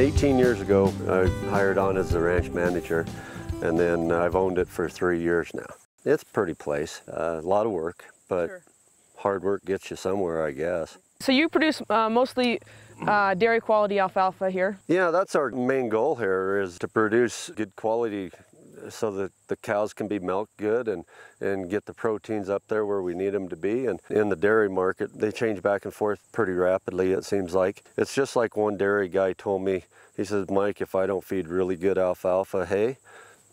18 years ago, I hired on as the ranch manager, and then I've owned it for three years now. It's a pretty place, uh, a lot of work, but Sure. hard work gets you somewhere, I guess. So you produce uh, mostly uh, dairy quality alfalfa here. Yeah, that's our main goal here is to produce good quality so that the cows can be milked good and, and get the proteins up there where we need them to be. And in the dairy market, they change back and forth pretty rapidly, it seems like. It's just like one dairy guy told me, he says, Mike, if I don't feed really good alfalfa hay,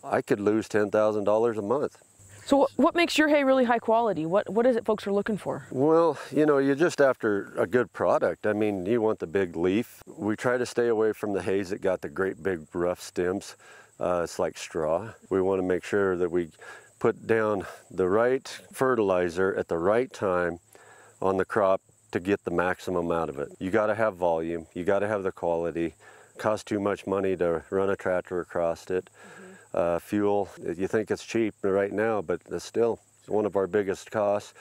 I could lose $10,000 a month. So what, what makes your hay really high quality? What, what is it folks are looking for? Well, you know, you're just after a good product. I mean, you want the big leaf. We try to stay away from the hays that got the great big rough stems. Uh, it's like straw. We want to make sure that we put down the right fertilizer at the right time on the crop to get the maximum out of it. You got to have volume. You got to have the quality. Costs too much money to run a tractor across it. Uh, fuel, you think it's cheap right now, but it's still one of our biggest costs.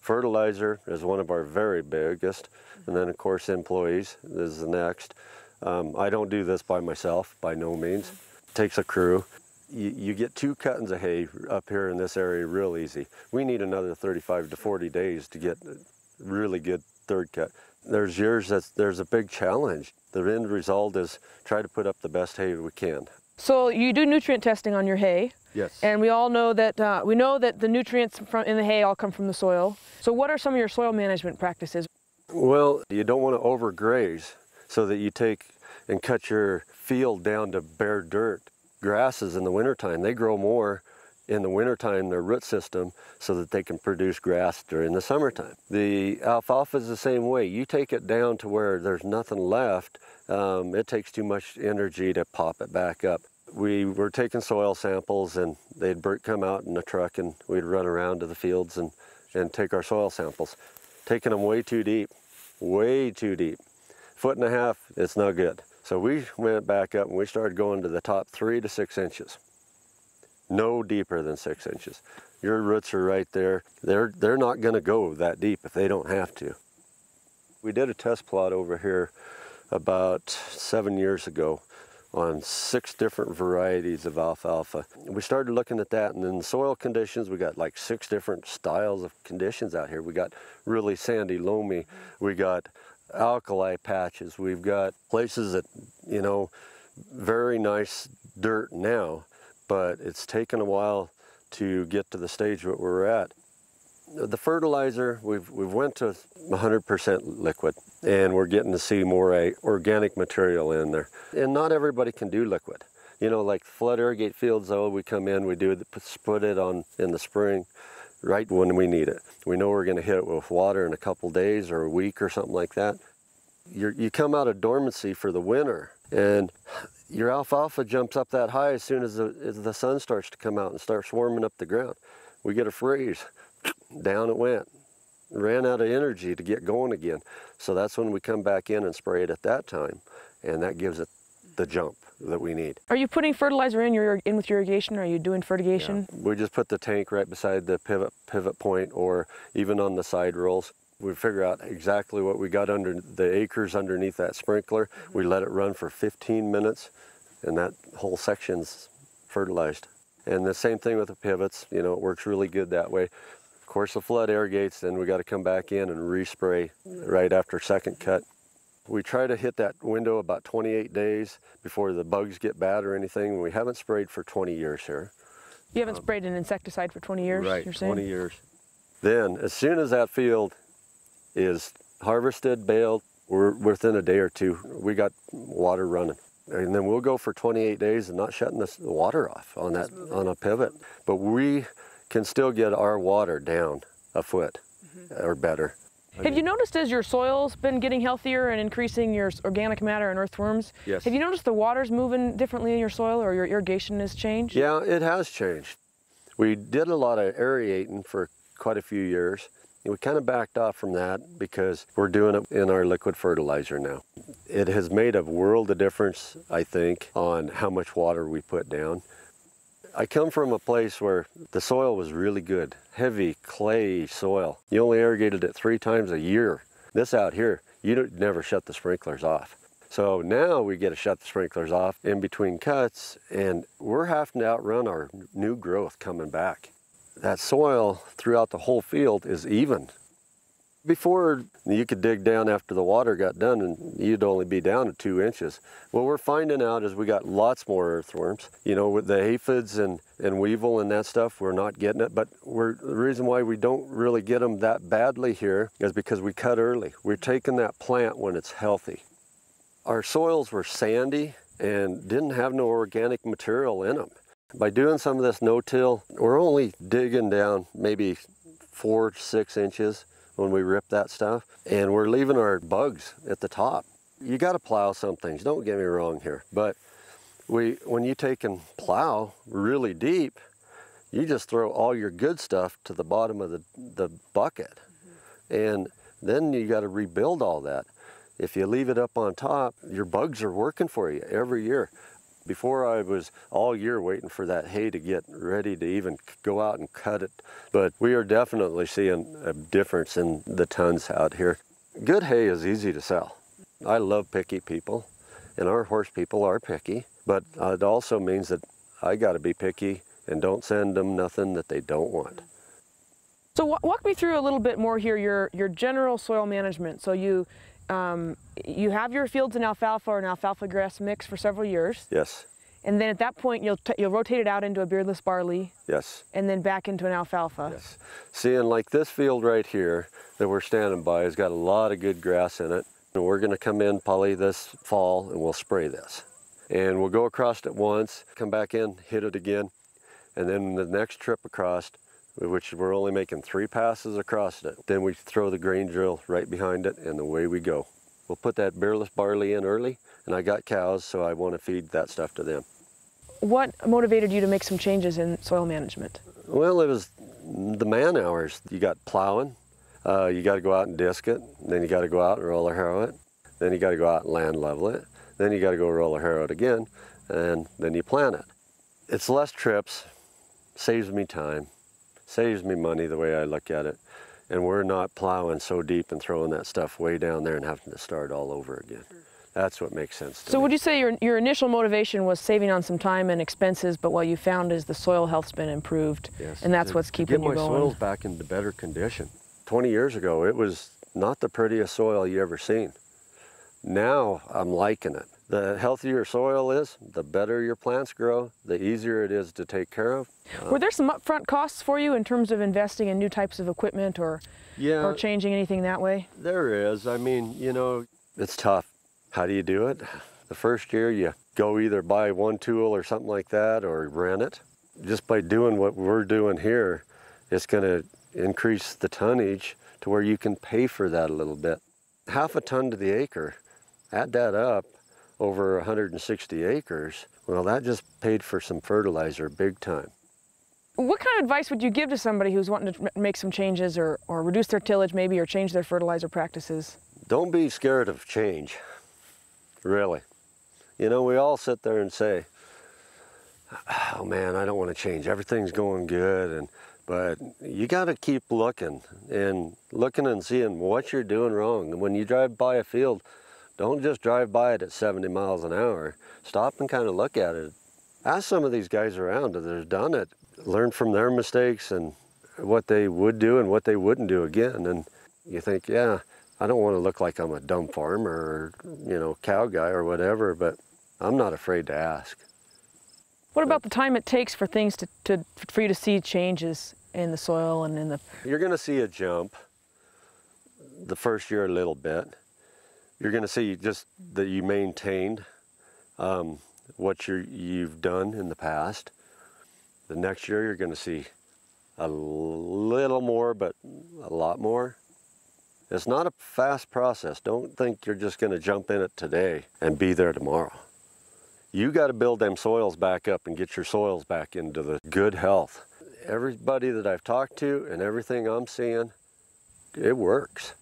Fertilizer is one of our very biggest, and then of course employees is the next. Um, I don't do this by myself, by no means. Takes a crew. You, you get two cuttings of hay up here in this area real easy. We need another 35 to 40 days to get really good third cut. There's years that there's a big challenge. The end result is try to put up the best hay we can. So you do nutrient testing on your hay, Yes. and we all know that uh, we know that the nutrients from, in the hay all come from the soil. So what are some of your soil management practices? Well, you don't want to overgraze so that you take and cut your field down to bare dirt. Grasses in the wintertime, they grow more in the wintertime, their root system, so that they can produce grass during the summertime. The alfalfa is the same way. You take it down to where there's nothing left, um, it takes too much energy to pop it back up. We were taking soil samples and they'd come out in a truck and we'd run around to the fields and, and take our soil samples. Taking them way too deep, way too deep. Foot and a half, it's no good. So we went back up and we started going to the top three to six inches. No deeper than six inches. Your roots are right there. They're, they're not gonna go that deep if they don't have to. We did a test plot over here about seven years ago on six different varieties of alfalfa. We started looking at that and then the soil conditions, we got like six different styles of conditions out here. We got really sandy loamy, we got alkali patches, we've got places that, you know, very nice dirt now, but it's taken a while to get to the stage that we're at. The fertilizer, we've, we've went to 100% liquid and we're getting to see more uh, organic material in there. And not everybody can do liquid. You know, like flood irrigate fields though, we come in, we do the, put it on in the spring right when we need it. We know we're gonna hit it with water in a couple days or a week or something like that. You're, you come out of dormancy for the winter and your alfalfa jumps up that high as soon as the, as the sun starts to come out and starts warming up the ground. We get a freeze, down it went. Ran out of energy to get going again. So that's when we come back in and spray it at that time, and that gives it the jump that we need. Are you putting fertilizer in your in with your irrigation? Are you doing fertigation? We just put the tank right beside the pivot pivot point or even on the side rolls. We figure out exactly what we got under the acres underneath that sprinkler. We let it run for 15 minutes and that whole section's fertilized. And the same thing with the pivots, you know, it works really good that way. Of course, the flood irrigates, then we got to come back in and respray right after second cut. We try to hit that window about 28 days before the bugs get bad or anything. We haven't sprayed for 20 years here. You haven't sprayed an insecticide for 20 years. Right, You're saying? 20 years. Then, as soon as that field is harvested, baled, we're within a day or two, we got water running. And then we'll go for 28 days and not shutting the water off on that on a pivot. But we can still get our water down a foot Mm-hmm. or better. Have you noticed as your soil's been getting healthier and increasing your organic matter and earthworms? Yes. Have you noticed the water's moving differently in your soil or your irrigation has changed? Yeah, it has changed. We did a lot of aerating for quite a few years. And we kind of backed off from that because we're doing it in our liquid fertilizer now. It has made a world of difference, I think, on how much water we put down. I come from a place where the soil was really good, heavy clay soil. You only irrigated it three times a year. This out here, you never shut the sprinklers off. So now we get to shut the sprinklers off in between cuts and we're having to outrun our new growth coming back. That soil throughout the whole field is even. Before you could dig down after the water got done and you'd only be down to two inches. What we're finding out is we got lots more earthworms. You know, with the aphids and, and weevil and that stuff, we're not getting it. But we're, the reason why we don't really get them that badly here is because we cut early. We're taking that plant when it's healthy. Our soils were sandy and didn't have no organic material in them. By doing some of this no-till, we're only digging down maybe four six inches when we rip that stuff. And we're leaving our bugs at the top. You got to plow some things, don't get me wrong here. But we, when you take and plow really deep, you just throw all your good stuff to the bottom of the, the bucket. And then you got to rebuild all that. If you leave it up on top, your bugs are working for you every year. Before I was all year waiting for that hay to get ready to even go out and cut it. But we are definitely seeing a difference in the tons out here. Good hay is easy to sell. I love picky people, and our horse people are picky, but it also means that I got to be picky and don't send them nothing that they don't want. So walk me through a little bit more here, your, your general soil management. So you um, you have your fields in alfalfa or an alfalfa grass mix for several years. Yes. And then at that point, you'll, you'll rotate it out into a beardless barley. Yes. And then back into an alfalfa. Yes. Seeing like this field right here that we're standing by has got a lot of good grass in it. And we're going to come in probably this fall and we'll spray this. And we'll go across it once, come back in, hit it again. And then the next trip across, which we're only making three passes across it. Then we throw the grain drill right behind it and away we go. We'll put that beardless barley in early and I got cows so I want to feed that stuff to them. What motivated you to make some changes in soil management? Well, it was the man hours. You got plowing, uh, you got to go out and disc it, then you got to go out and roller harrow it, then you got to go out and land level it, then you got to go roller harrow it again, and then you plant it. It's less trips, saves me time, saves me money the way I look at it. And we're not plowing so deep and throwing that stuff way down there and having to start all over again. That's what makes sense So me. would you say your, your initial motivation was saving on some time and expenses, but what you found is the soil health's been improved, yes, and that's what's keeping get you going? my soils back into better condition. 20 years ago, it was not the prettiest soil you ever seen. Now I'm liking it. The healthier your soil is, the better your plants grow, the easier it is to take care of. Uh, were there some upfront costs for you in terms of investing in new types of equipment or, yeah, or changing anything that way? There is. I mean, you know, it's tough. How do you do it? The first year you go either buy one tool or something like that or rent it. Just by doing what we're doing here, it's going to increase the tonnage to where you can pay for that a little bit. Half a ton to the acre, add that up, over 160 acres, well, that just paid for some fertilizer big time. What kind of advice would you give to somebody who's wanting to make some changes or, or reduce their tillage maybe or change their fertilizer practices? Don't be scared of change, really. You know, we all sit there and say, oh man, I don't want to change. Everything's going good. and But you got to keep looking and looking and seeing what you're doing wrong. And When you drive by a field, don't just drive by it at 70 miles an hour. Stop and kind of look at it. Ask some of these guys around that have done it. Learn from their mistakes and what they would do and what they wouldn't do again. And you think, yeah, I don't want to look like I'm a dumb farmer or, you know, cow guy or whatever, but I'm not afraid to ask. What about the time it takes for things to, to for you to see changes in the soil and in the... You're going to see a jump the first year a little bit you're going to see just that you maintained um, what you you've done in the past. The next year you're going to see a little more, but a lot more. It's not a fast process. Don't think you're just going to jump in it today and be there tomorrow. You got to build them soils back up and get your soils back into the good health. Everybody that I've talked to and everything I'm seeing, it works.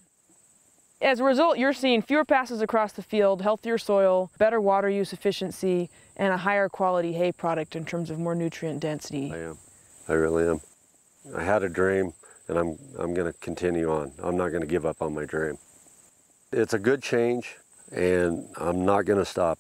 As a result, you're seeing fewer passes across the field, healthier soil, better water use efficiency, and a higher quality hay product in terms of more nutrient density. I am. I really am. I had a dream and I'm, I'm going to continue on. I'm not going to give up on my dream. It's a good change and I'm not going to stop